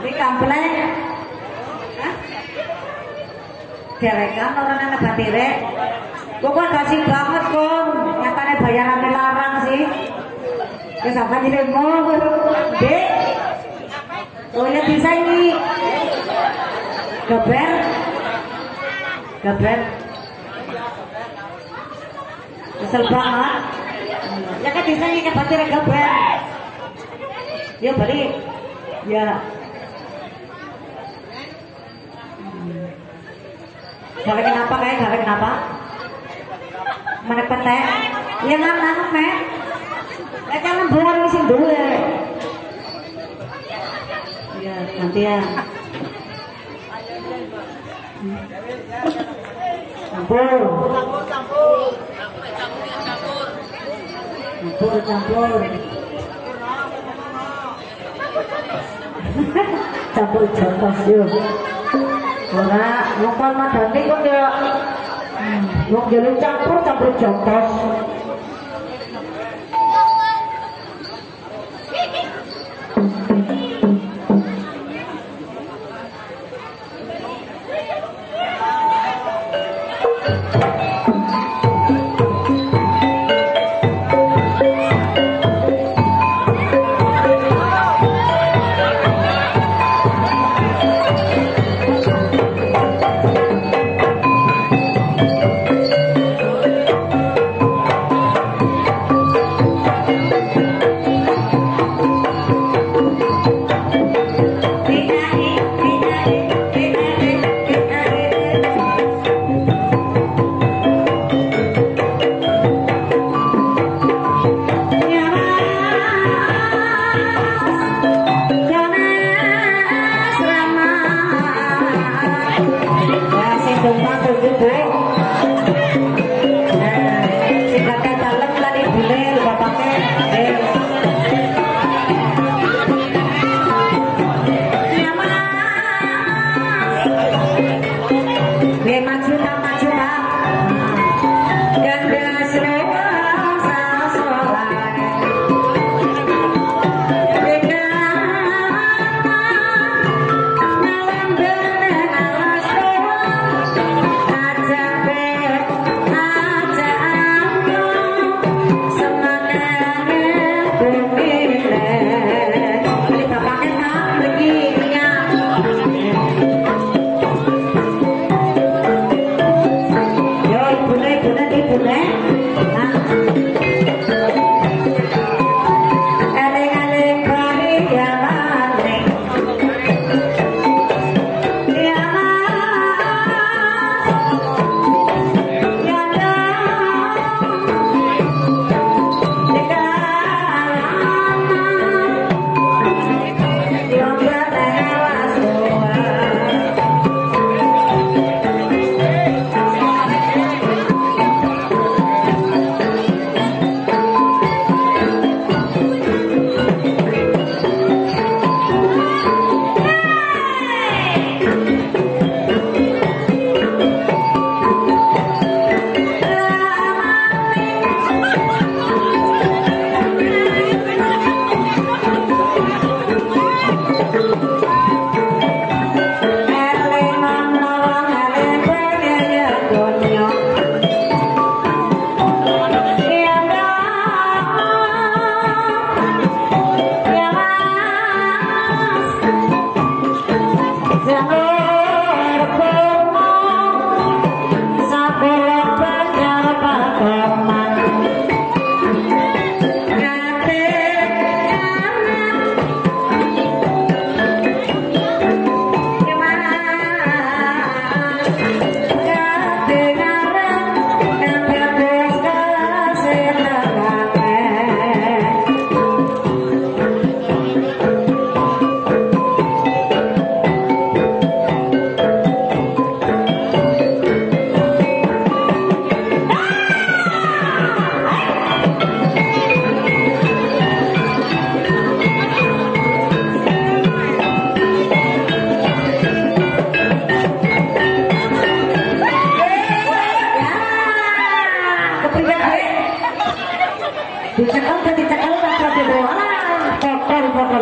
Kampleng. Hah? Derekan orang anak batirek. Kok kok kasih banget kon. Nyatanya bayaran larang sih. Ya sampai jadi mau. Dek. Oh ini bisa ini. Gaber. Gaber. Kesel banget. Ya kan bisa ini ke batirek gaber. Ya balik. Ya. Gawe kenapa kayak gawe kenapa? Mana petek? Ya nang nang me. Ya jangan bulan dulu ya. Ya nanti ya. Campur. Campur campur. Campur jotos yuk. Ora, kon madani kok ya wong jelu campur campur jotos. Dicekal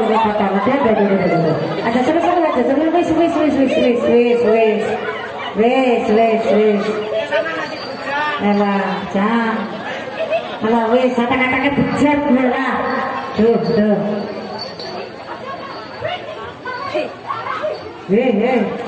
dicekal tak ada kotor, kotor. Ada, wis wis wis wis wis wis wis wis wis wis Alah, jam. Wis. Hei, hei.